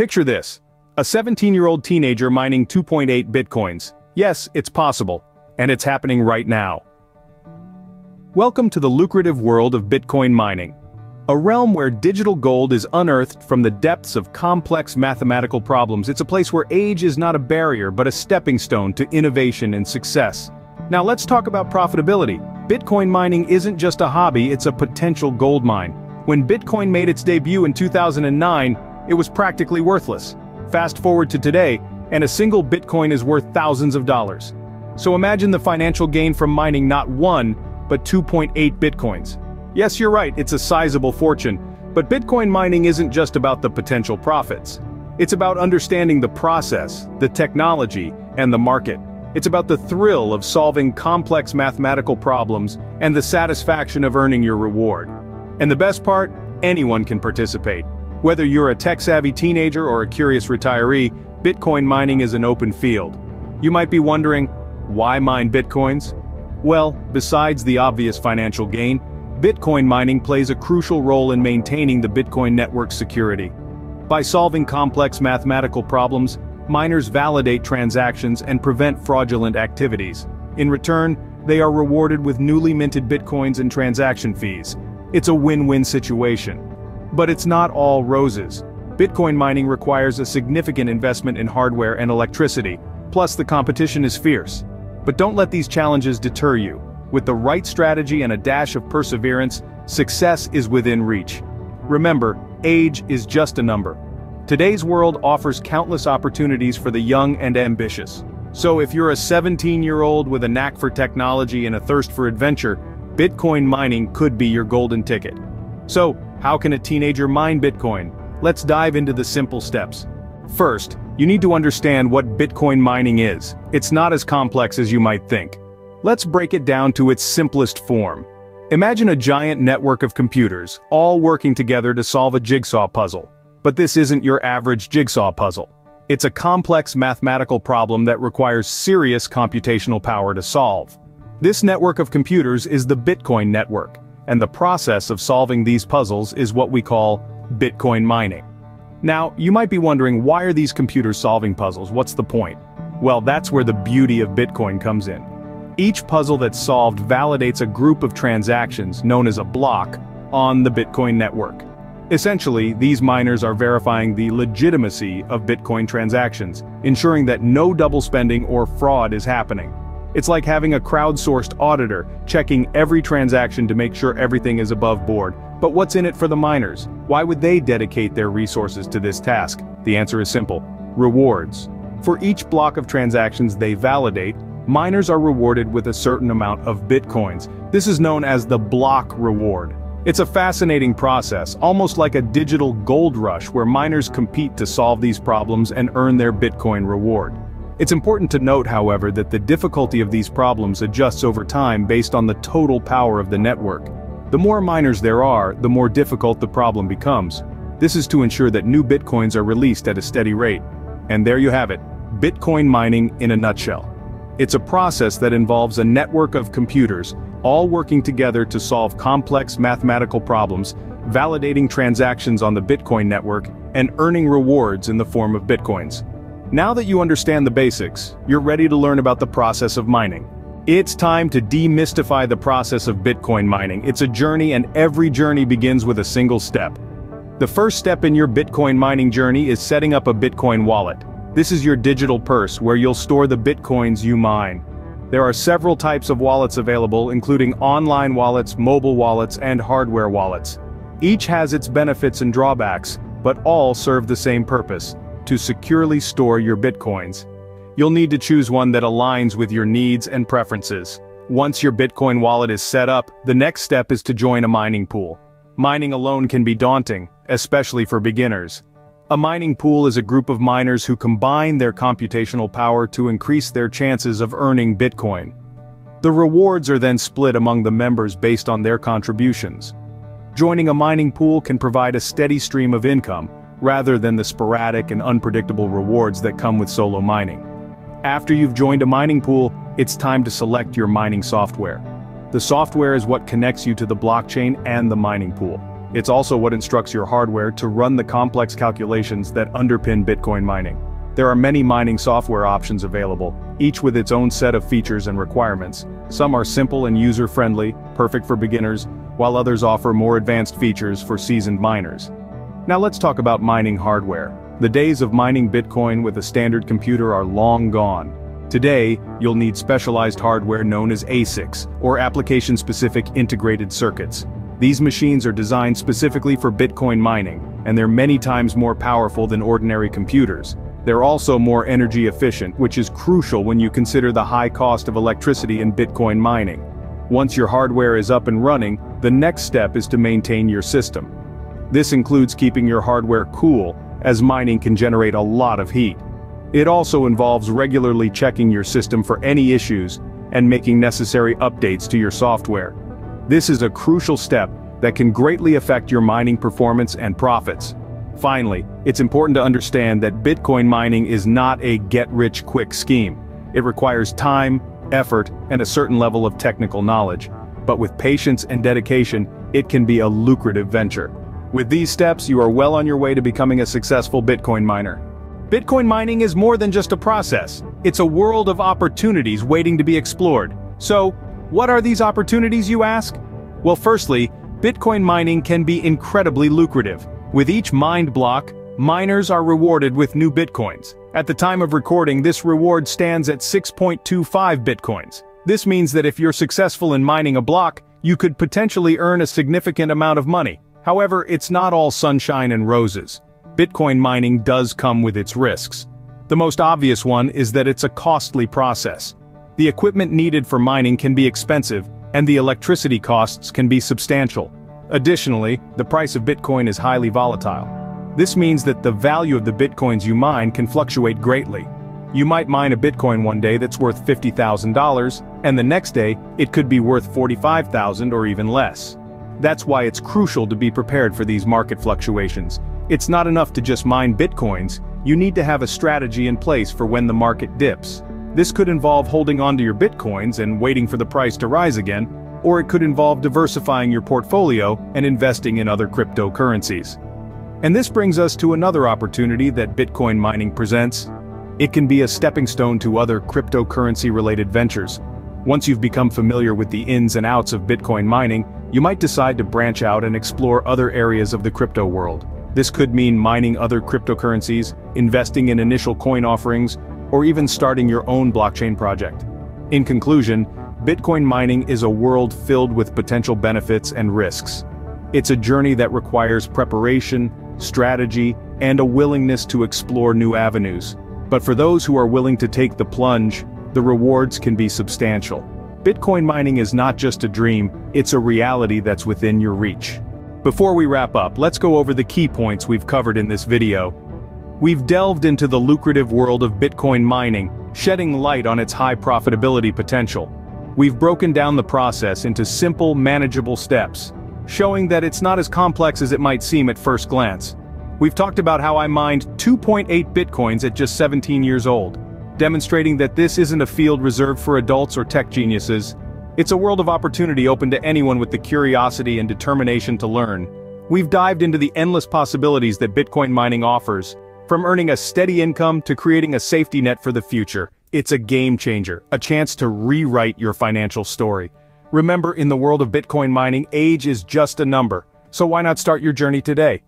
Picture this. A 17-year-old teenager mining 2.8 bitcoins. Yes, it's possible. And it's happening right now. Welcome to the lucrative world of Bitcoin mining. A realm where digital gold is unearthed from the depths of complex mathematical problems. It's a place where age is not a barrier but a stepping stone to innovation and success. Now let's talk about profitability. Bitcoin mining isn't just a hobby, it's a potential gold mine. When Bitcoin made its debut in 2009, it was practically worthless. Fast forward to today, and a single Bitcoin is worth thousands of dollars. So imagine the financial gain from mining not one, but 2.8 Bitcoins. Yes, you're right, it's a sizable fortune, but Bitcoin mining isn't just about the potential profits. It's about understanding the process, the technology, and the market. It's about the thrill of solving complex mathematical problems and the satisfaction of earning your reward. And the best part? Anyone can participate. Whether you're a tech-savvy teenager or a curious retiree, Bitcoin mining is an open field. You might be wondering, why mine Bitcoins? Well, besides the obvious financial gain, Bitcoin mining plays a crucial role in maintaining the Bitcoin network's security. By solving complex mathematical problems, miners validate transactions and prevent fraudulent activities. In return, they are rewarded with newly minted bitcoins and transaction fees. It's a win-win situation. But it's not all roses. Bitcoin mining requires a significant investment in hardware and electricity, plus the competition is fierce. But don't let these challenges deter you. With the right strategy and a dash of perseverance, success is within reach. Remember, age is just a number. Today's world offers countless opportunities for the young and ambitious. So if you're a 17-year-old with a knack for technology and a thirst for adventure, Bitcoin mining could be your golden ticket. So, how can a teenager mine Bitcoin? Let's dive into the simple steps. First, you need to understand what Bitcoin mining is. It's not as complex as you might think. Let's break it down to its simplest form. Imagine a giant network of computers, all working together to solve a jigsaw puzzle. But this isn't your average jigsaw puzzle. It's a complex mathematical problem that requires serious computational power to solve. This network of computers is the Bitcoin network, and the process of solving these puzzles is what we call Bitcoin mining. Now, you might be wondering why are these computers solving puzzles, what's the point? Well, that's where the beauty of Bitcoin comes in. Each puzzle that's solved validates a group of transactions, known as a block, on the Bitcoin network. Essentially, these miners are verifying the legitimacy of Bitcoin transactions, ensuring that no double spending or fraud is happening. It's like having a crowdsourced auditor, checking every transaction to make sure everything is above board. But what's in it for the miners? Why would they dedicate their resources to this task? The answer is simple. Rewards. For each block of transactions they validate, miners are rewarded with a certain amount of bitcoins. This is known as the block reward. It's a fascinating process, almost like a digital gold rush where miners compete to solve these problems and earn their bitcoin reward. It's important to note however that the difficulty of these problems adjusts over time based on the total power of the network. The more miners there are, the more difficult the problem becomes. This is to ensure that new bitcoins are released at a steady rate. And there you have it, Bitcoin mining in a nutshell. It's a process that involves a network of computers, all working together to solve complex mathematical problems, validating transactions on the Bitcoin network, and earning rewards in the form of Bitcoins. Now that you understand the basics, you're ready to learn about the process of mining. It's time to demystify the process of Bitcoin mining. It's a journey and every journey begins with a single step. The first step in your Bitcoin mining journey is setting up a Bitcoin wallet. This is your digital purse where you'll store the bitcoins you mine. There are several types of wallets available including online wallets, mobile wallets, and hardware wallets. Each has its benefits and drawbacks, but all serve the same purpose, to securely store your bitcoins. You'll need to choose one that aligns with your needs and preferences. Once your Bitcoin wallet is set up, the next step is to join a mining pool. Mining alone can be daunting, especially for beginners. A mining pool is a group of miners who combine their computational power to increase their chances of earning Bitcoin. The rewards are then split among the members based on their contributions. Joining a mining pool can provide a steady stream of income, rather than the sporadic and unpredictable rewards that come with solo mining. After you've joined a mining pool, it's time to select your mining software. The software is what connects you to the blockchain and the mining pool. It's also what instructs your hardware to run the complex calculations that underpin Bitcoin mining. There are many mining software options available, each with its own set of features and requirements. Some are simple and user-friendly, perfect for beginners, while others offer more advanced features for seasoned miners. Now let's talk about mining hardware. The days of mining Bitcoin with a standard computer are long gone. Today, you'll need specialized hardware known as ASICs, or application-specific integrated circuits. These machines are designed specifically for Bitcoin mining, and they're many times more powerful than ordinary computers. They're also more energy efficient, which is crucial when you consider the high cost of electricity in Bitcoin mining. Once your hardware is up and running, the next step is to maintain your system. This includes keeping your hardware cool, as mining can generate a lot of heat. It also involves regularly checking your system for any issues and making necessary updates to your software. This is a crucial step that can greatly affect your mining performance and profits. Finally, it's important to understand that Bitcoin mining is not a get-rich-quick scheme. It requires time, effort, and a certain level of technical knowledge. But with patience and dedication, it can be a lucrative venture. With these steps, you are well on your way to becoming a successful Bitcoin miner. Bitcoin mining is more than just a process. It's a world of opportunities waiting to be explored. So, what are these opportunities you ask? Well firstly, Bitcoin mining can be incredibly lucrative. With each mined block, miners are rewarded with new Bitcoins. At the time of recording this reward stands at 6.25 Bitcoins. This means that if you're successful in mining a block, you could potentially earn a significant amount of money. However, it's not all sunshine and roses. Bitcoin mining does come with its risks. The most obvious one is that it's a costly process. The equipment needed for mining can be expensive, and the electricity costs can be substantial. Additionally, the price of Bitcoin is highly volatile. This means that the value of the Bitcoins you mine can fluctuate greatly. You might mine a Bitcoin one day that's worth $50,000, and the next day, it could be worth $45,000 or even less. That's why it's crucial to be prepared for these market fluctuations. It's not enough to just mine Bitcoins, you need to have a strategy in place for when the market dips. This could involve holding onto your bitcoins and waiting for the price to rise again, or it could involve diversifying your portfolio and investing in other cryptocurrencies. And this brings us to another opportunity that Bitcoin mining presents. It can be a stepping stone to other cryptocurrency-related ventures. Once you've become familiar with the ins and outs of Bitcoin mining, you might decide to branch out and explore other areas of the crypto world. This could mean mining other cryptocurrencies, investing in initial coin offerings, or even starting your own blockchain project. In conclusion, Bitcoin mining is a world filled with potential benefits and risks. It's a journey that requires preparation, strategy, and a willingness to explore new avenues. But for those who are willing to take the plunge, the rewards can be substantial. Bitcoin mining is not just a dream, it's a reality that's within your reach. Before we wrap up, let's go over the key points we've covered in this video. We've delved into the lucrative world of Bitcoin mining, shedding light on its high profitability potential. We've broken down the process into simple, manageable steps, showing that it's not as complex as it might seem at first glance. We've talked about how I mined 2.8 Bitcoins at just 17 years old, demonstrating that this isn't a field reserved for adults or tech geniuses. It's a world of opportunity open to anyone with the curiosity and determination to learn. We've dived into the endless possibilities that Bitcoin mining offers, from earning a steady income to creating a safety net for the future, it's a game changer, a chance to rewrite your financial story. Remember, in the world of Bitcoin mining, age is just a number, so why not start your journey today?